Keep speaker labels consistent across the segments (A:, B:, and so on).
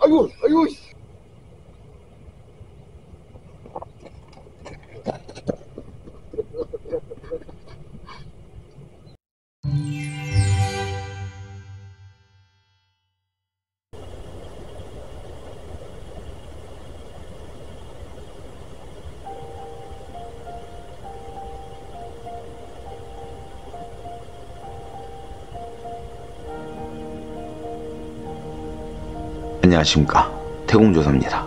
A: 아이
B: 안녕하십니까. 태공조사입니다.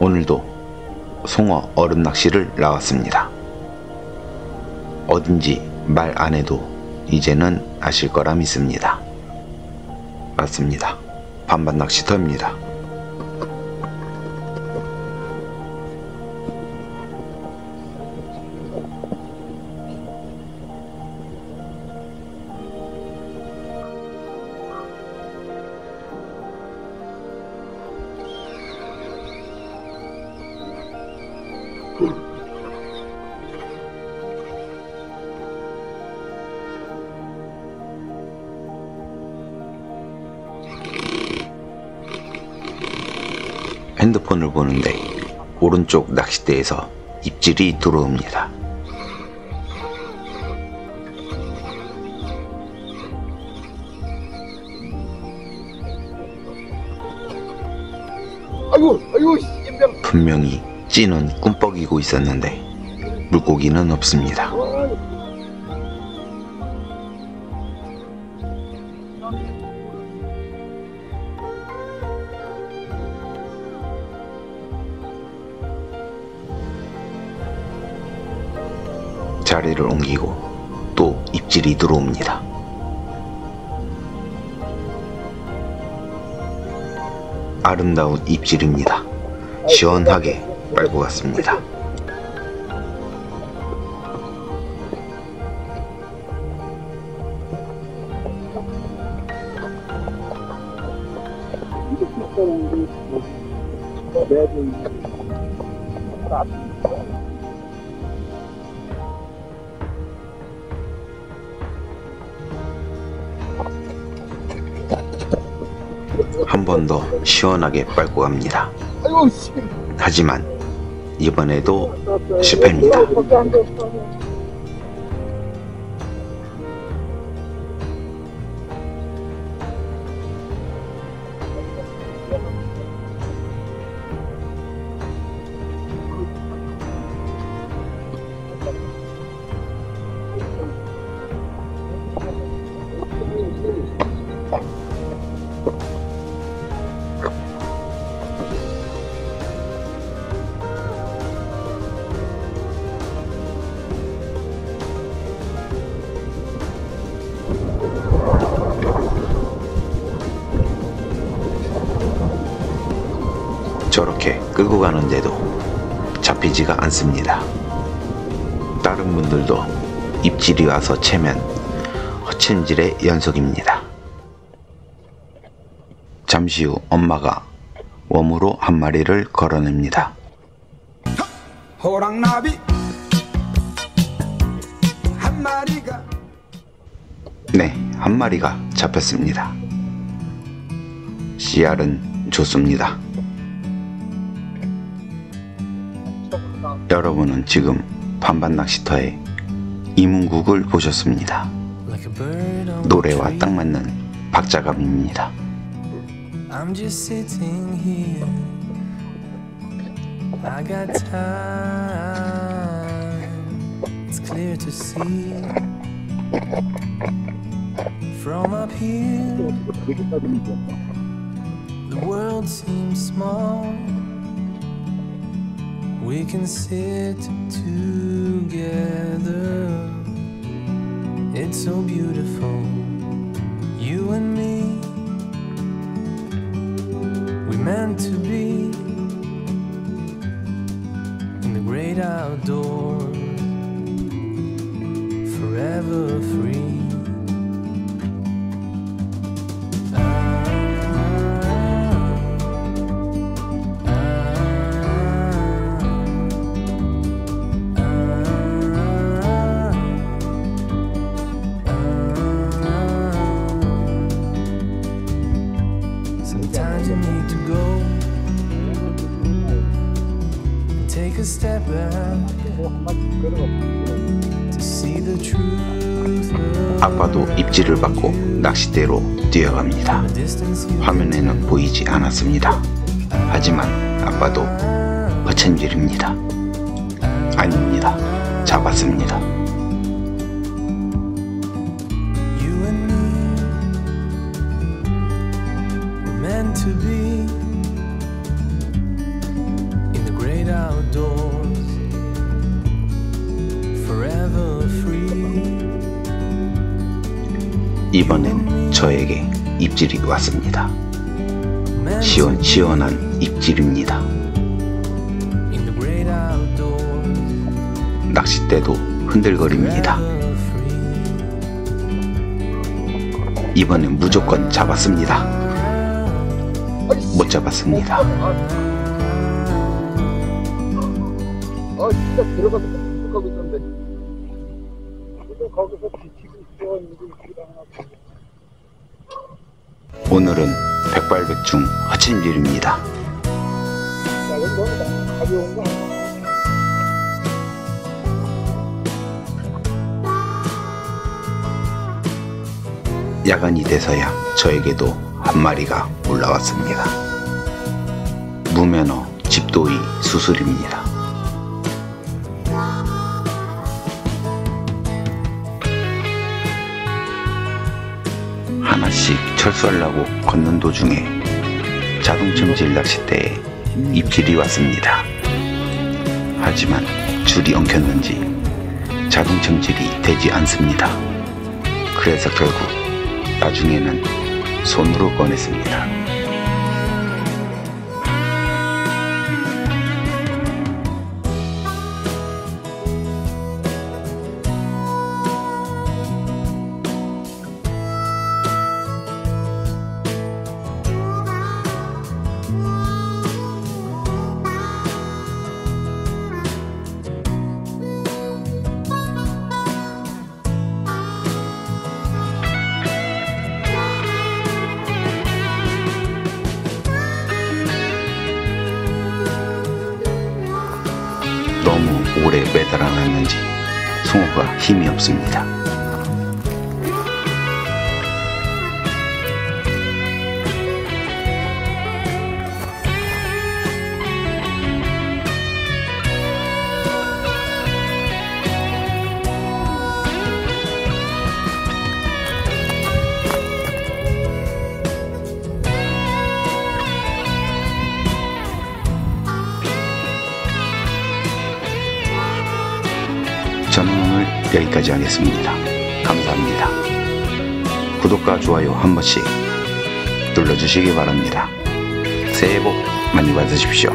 B: 오늘도 송어 얼음 낚시를 나왔습니다. 어딘지 말 안해도 이제는 아실 거라 믿습니다. 맞습니다. 반반 낚시터입니다 핸드폰을 보는데 오른쪽 낚싯대에서 입질이 들어옵니다.
A: 아이고, 아이고.
B: 분명히 찌는 꿈뻑이고 있었는데 물고기는 없습니다. 자리를 옮기고 또 입질이 들어옵니다. 아름다운 입질입니다. 시원하게 빨고 갔습니다. 한 번 더 시원하게 빨고 갑니다. 하지만 이번에도 실패입니다. 저렇게 끌고 가는데도 잡히지가 않습니다. 다른 분들도 입질이 와서 채면 허천질의 연속입니다. 잠시 후 엄마가 웜으로 한 마리를 걸어냅니다.
C: 호랑나비 한 마리가
B: 네, 한 마리가 잡혔습니다. 씨알은 좋습니다. 여러분은 지금 반반 낚시터의 이문국을 보셨습니다. 노래와 딱 맞는 박자감입니다.
D: I'm just sitting here. I got time. It's clear to see. From up here, the world seems small. We can sit together. It's so beautiful. You and me. We meant to be in the great outdoors, forever free.
B: 아빠도 입질을 받고 낚싯대로 뛰어갑니다. 화면에는 보이지 않았습니다. 하지만 아빠도 어천질입니다. 아닙니다. 잡았습니다. 이번엔 저에게 입질이 왔습니다.
D: Meant
B: 시원
D: to
B: 시원한 입질입니다. 낚싯대도 흔들거립니다. 이번엔 무조건 잡았습니다. 못 잡았습니다.
A: 아 진짜 들어가서 거기서 지치고 있어 일어나고
B: 오늘은 백발백중 허친질입니다.
A: 작은 거다 가벼운 거 아니야
B: 야간이 돼서야 저에게도 한 마리가 올라왔습니다. 무면허 집도이 수술입니다. 철수하려고 걷는 도중에 자동침질 낚싯대에 입질이 왔습니다. 하지만 줄이 엉켰는지 자동침질이 되지 않습니다. 그래서 결국 나중에는 손으로 꺼냈습니다. 너무 오래 매달아놨는지 송어가 힘이 없습니다. 저는 오늘 여기까지 하겠습니다. 감사합니다. 구독과 좋아요 한 번씩 눌러주시기 바랍니다. 새해 복 많이 받으십시오.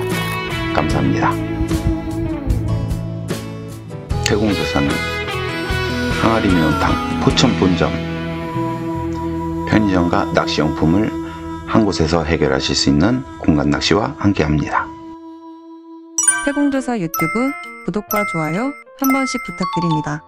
B: 감사합니다. 태공도사는 항아리 매운탕 포천 본점 편의점과 낚시용품을 한 곳에서 해결하실 수 있는 공간 낚시와 함께합니다.
E: 태공도사 유튜브 구독과 좋아요 한 번씩 부탁드립니다.